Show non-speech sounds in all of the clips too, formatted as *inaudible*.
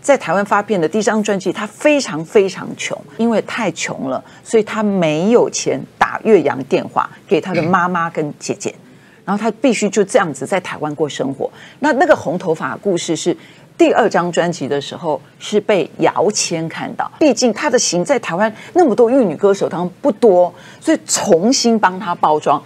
在台湾发片的第一张专辑，他非常非常穷，因为太穷了，所以他没有钱打岳阳电话给他的妈妈跟姐姐，然后他必须就这样子在台湾过生活。那那个红头发故事是第二张专辑的时候是被姚谦看到，毕竟他的型在台湾那么多玉女歌手当中不多，所以重新帮他包装，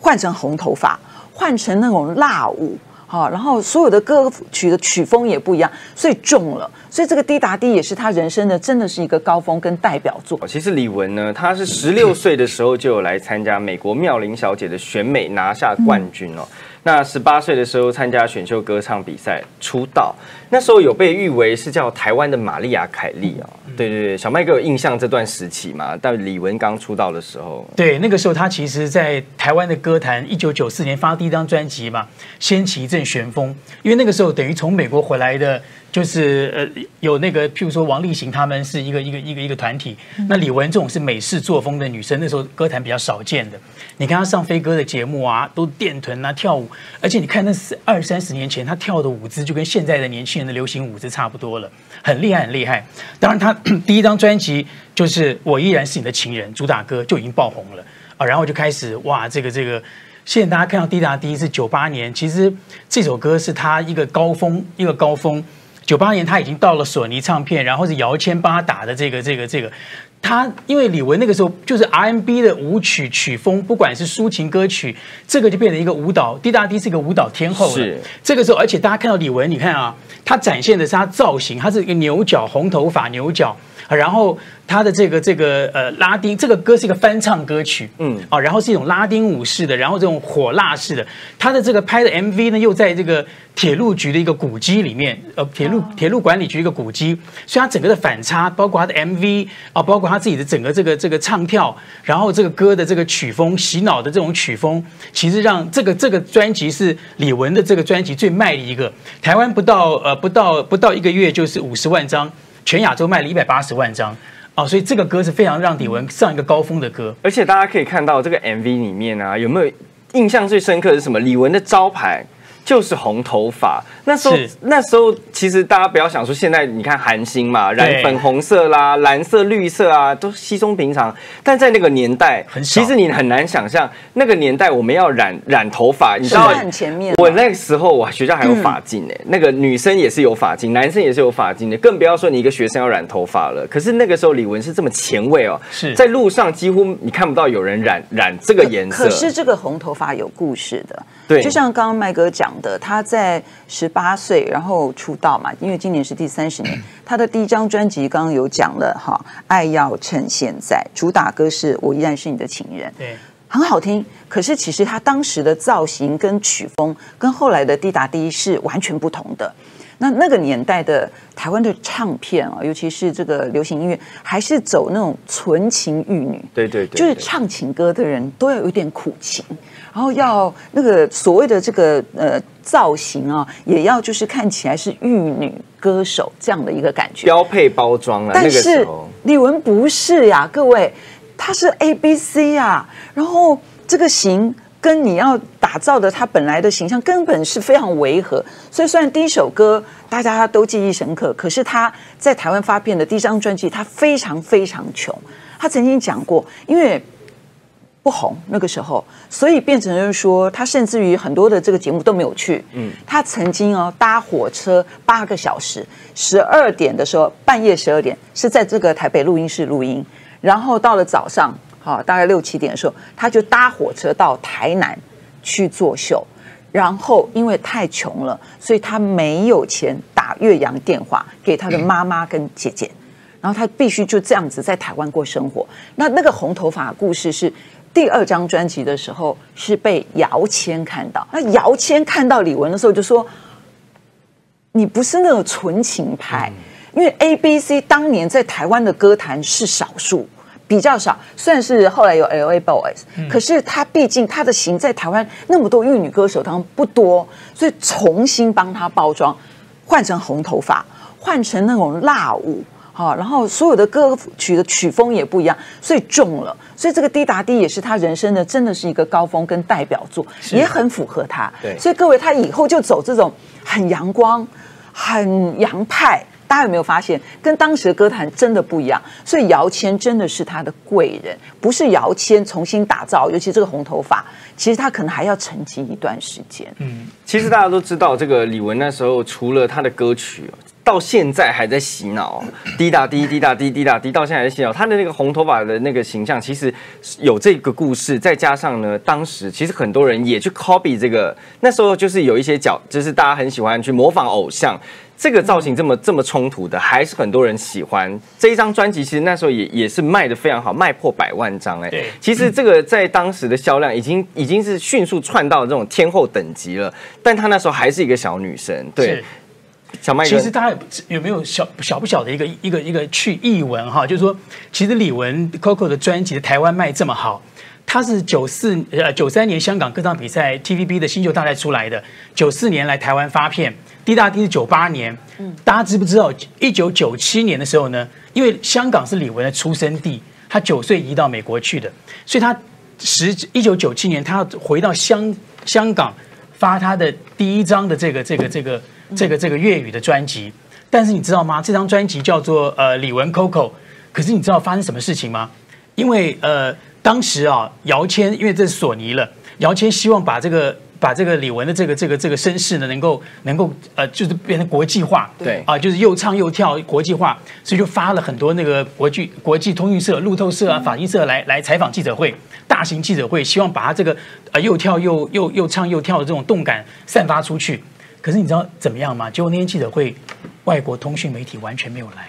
换成红头发，换成那种辣舞。好，然后所有的歌曲的曲风也不一样，所以中了。所以这个滴答滴也是他人生的，真的是一个高峰跟代表作。其实李玟呢，她是十六岁的时候就有来参加美国妙龄小姐的选美，拿下冠军哦。那十八岁的时候参加选秀歌唱比赛出道，那时候有被誉为是叫台湾的玛丽亚凯莉啊。对对对，小麦哥有印象这段时期嘛？但李玟刚出道的时候，对，那个时候他其实，在台湾的歌坛，一九九四年发第一张专辑嘛，掀起一阵旋风。因为那个时候等于从美国回来的。就是呃，有那个，譬如说王力行他们是一个一个一个一个团体。那李玟这种是美式作风的女生，那时候歌坛比较少见的。你看她上飞哥的节目啊，都电臀啊跳舞，而且你看那是二三十年前他跳的舞姿，就跟现在的年轻人的流行舞姿差不多了，很厉害很厉害。当然，他 *clears throat* 第一张专辑就是《我依然是你的情人》，主打歌就已经爆红了啊，然后就开始哇，这个这个。现在大家看到滴答滴是九八年，其实这首歌是他一个高峰，一个高峰。九八年他已经到了索尼唱片，然后是姚谦帮他打的这个这个这个，他因为李玟那个时候就是 RMB 的舞曲曲风，不管是抒情歌曲，这个就变成一个舞蹈，滴答滴是一个舞蹈天后了。这个时候，而且大家看到李玟，你看啊，她展现的是她造型，她是一个牛角红头发牛角。然后他的这个这个呃拉丁这个歌是一个翻唱歌曲，嗯。啊，然后是一种拉丁舞式的，然后这种火辣式的，他的这个拍的 MV 呢又在这个铁路局的一个古迹里面，呃铁路铁路管理局一个古迹，所以他整个的反差，包括他的 MV 啊，包括他自己的整个这个这个唱跳，然后这个歌的这个曲风洗脑的这种曲风，其实让这个这个专辑是李玟的这个专辑最卖的一个，台湾不到呃不到不到一个月就是五十万张。全亚洲卖了一百八十万张，哦，所以这个歌是非常让李玟上一个高峰的歌。而且大家可以看到这个 MV 里面啊，有没有印象最深刻的是什么？李玟的招牌。就是红头发，那时候那时候其实大家不要想说现在你看韩星嘛，染粉红色啦、蓝色、绿色啊，都稀松平常。但在那个年代，其实你很难想象那个年代我们要染染头发，你知道很前面。我那个时候我学校还有发镜呢，那个女生也是有发镜，男生也是有发镜的，更不要说你一个学生要染头发了。可是那个时候李玟是这么前卫哦，是在路上几乎你看不到有人染染这个颜色。可是这个红头发有故事的。对，就像刚刚麦哥讲的，他在十八岁然后出道嘛，因为今年是第三十年，*clears throat* 他的第一张专辑刚刚有讲了哈，爱要趁现在，主打歌是我依然是你的情人，对，很好听。可是其实他当时的造型跟曲风跟后来的滴答滴是完全不同的。那那个年代的台湾的唱片啊，尤其是这个流行音乐，还是走那种纯情玉女，对对对，就是唱情歌的人都要有点苦情。然后要那个所谓的这个呃造型啊，也要就是看起来是玉女歌手这样的一个感觉，标配包装啊。但是李玟不是呀，各位，她是 A B C 呀。然后这个型跟你要打造的她本来的形象根本是非常违和。所以虽然第一首歌大家都记忆深刻，可是她在台湾发片的第一张专辑，她非常非常穷。她曾经讲过，因为。不红那个时候，所以变成就是说，他甚至于很多的这个节目都没有去。嗯，他曾经哦搭火车八个小时，十二点的时候，半夜十二点是在这个台北录音室录音，然后到了早上，好大概六七点的时候，他就搭火车到台南去作秀，然后因为太穷了，所以他没有钱打岳阳电话给他的妈妈跟姐姐，然后他必须就这样子在台湾过生活。那那个红头发故事是。第二张专辑的时候是被姚谦看到，那姚谦看到李玟的时候就说：“你不是那种纯情派，因为 A B C 当年在台湾的歌坛是少数，比较少，虽然是后来有 L A Boys，可是他毕竟他的型在台湾那么多玉女歌手当中不多，所以重新帮他包装，换成红头发，换成那种辣舞。”好，然后所有的歌曲的曲风也不一样，所以中了。所以这个滴答滴也是他人生的，真的是一个高峰跟代表作，也很符合他。对，所以各位他以后就走这种很阳光、很洋派，大家有没有发现，跟当时的歌坛真的不一样？所以姚谦真的是他的贵人，不是姚谦重新打造，尤其这个红头发，其实他可能还要沉寂一段时间。嗯，其实大家都知道，这个李玟那时候除了他的歌曲，到现在还在洗脑，滴答滴滴答滴滴答滴，到现在还在洗脑。他的那个红头发的那个形象，其实有这个故事，再加上呢，当时其实很多人也去 copy 这个，那时候就是有一些角，就是大家很喜欢去模仿偶像。这个造型这么这么冲突的，还是很多人喜欢。这一张专辑其实那时候也也是卖的非常好，卖破百万张哎。对，其实这个在当时的销量已经已经是迅速窜到这种天后等级了。但她那时候还是一个小女生，对。小麦，其实大家有没有小小不小的一个一个一个去译文哈？就是说，其实李玟 Coco 的专辑的台湾卖这么好，她是九四呃九三年香港歌唱比赛 TVB 的新秀大赛出来的，九四年来台湾发片。滴答滴是九八年，大家知不知道？一九九七年的时候呢，因为香港是李玟的出生地，他九岁移到美国去的，所以他十一九九七年他要回到香香港发他的第一张的这个这个这个这个这个这个粤语的专辑。但是你知道吗？这张专辑叫做呃李玟 Coco，可是你知道发生什么事情吗？因为呃当时啊姚谦因为这是索尼了，姚谦希望把这个。把这个李玟的这个这个这个身世呢，能够能够呃，就是变成国际化，对啊，就是又唱又跳国际化，所以就发了很多那个国际国际通讯社、路透社啊、法新社来来采访记者会，大型记者会，希望把他这个呃又跳又又又唱又跳的这种动感散发出去。可是你知道怎么样吗？结果那天记者会，外国通讯媒体完全没有来，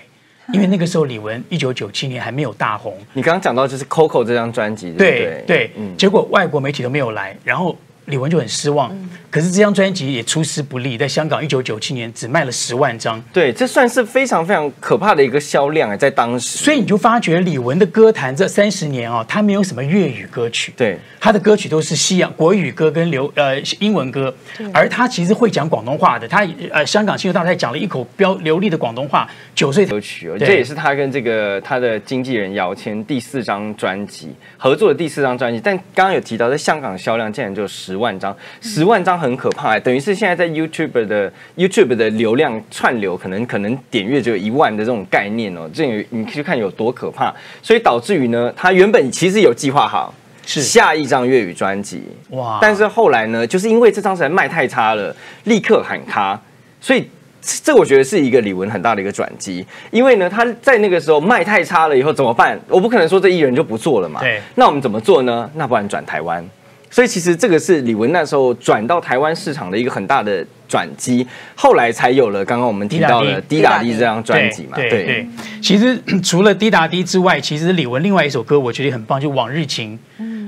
因为那个时候李玟一九九七年还没有大红。你刚刚讲到就是《Coco》这张专辑，对对，结果外国媒体都没有来，然后。李玟就很失望，可是这张专辑也出师不利，在香港一九九七年只卖了十万张。对，这算是非常非常可怕的一个销量啊，在当时。所以你就发觉李玟的歌坛这三十年啊，他没有什么粤语歌曲，对，他的歌曲都是西洋国语歌跟流呃英文歌，而他其实会讲广东话的，他呃香港新闻大赛讲了一口标流利的广东话，九岁歌曲，哦这也是他跟这个他的经纪人姚谦第四张专辑合作的第四张专辑，但刚刚有提到在香港销量竟然就十万张。十万张很可怕，等于是现在在 YouTube 的 YouTube 的流量串流，可能可能点阅只有一万的这种概念哦，这你可以看有多可怕。所以导致于呢，他原本其实有计划好是下一张粤语专辑哇，但是后来呢，就是因为这张实在卖太差了，立刻喊卡。所以这我觉得是一个李玟很大的一个转机，因为呢他在那个时候卖太差了以后怎么办？我不可能说这艺人就不做了嘛。对，那我们怎么做呢？那不然转台湾。所以其实这个是李玟那时候转到台湾市场的一个很大的转机，后来才有了刚刚我们提到的《滴答滴》这张专辑嘛。对对，其实 *clears throat* 除了《滴答滴》之外，其实李玟另外一首歌我觉得很棒，就《往日情》。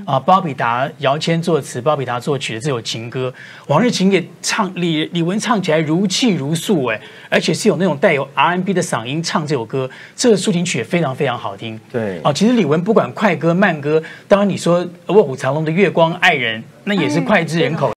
啊，包比达、姚谦作词，包比达作曲的这首情歌《往日情》也唱李李玟唱起来如泣如诉哎，而且是有那种带有 R&B 的嗓音唱这首歌，这个抒情曲也非常非常好听。对，啊，其实李玟不管快歌慢歌，当然你说《卧虎藏龙》的《月光爱人》，那也是脍炙人口。